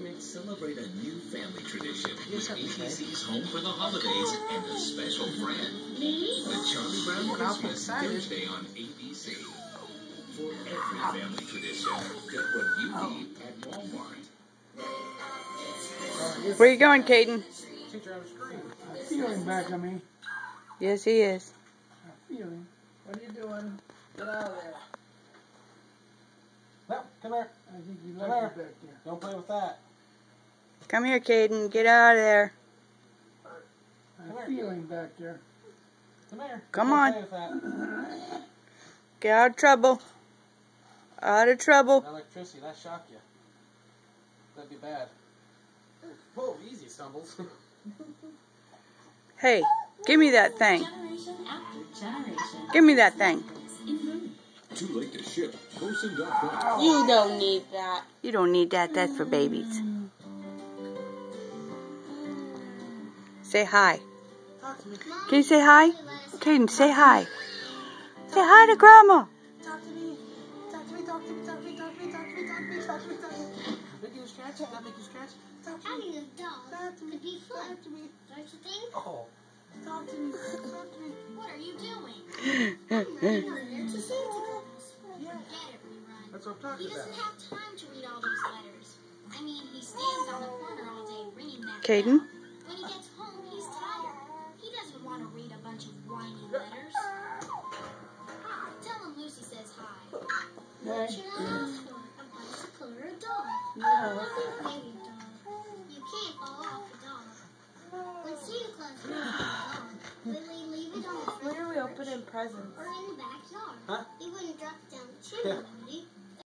me. Celebrate a new family tradition You with something? ABC's Home for the Holidays and a special friend. The Charlie Brown Christmas. Thursday on ABC. For every family tradition, get what you Oh. need at Walmart. Where you going, Caden? Teacher on screen. Feeling back on me. Yes, he is. I'm feeling. What are you doing? Get out of there. No, come here. I think you Come left here. it back there. Don't play with that. Come here, Caden. Get out of there. I'm Come here. feeling back there. Come here. Come on. Play with that. Get out of trouble. Out of trouble. Electricity, that shock you. That'd be bad. Whoa, easy stumbles. Hey, give me that thing. Generation generation. Give me that thing. Too late to ship. You don't need that. You don't need that. That's for babies. Say hi. Can you say hi? Caden, say hi. Say hi to Grandma. Talk a dog Don't you think? What are you doing? He doesn't have time to read all those letters. I mean, he stands on the corner all day Caden? Bunch of whiny letters. Ah, tell him Lucy says hi. What should I ask for? A bicycle or a dog? No. A dog. You can't fall off a dog. When Santa Claus brings a dog, will he leave it on the front When are we opening presents? or in the backyard? Huh? He wouldn't drop it down the chimney?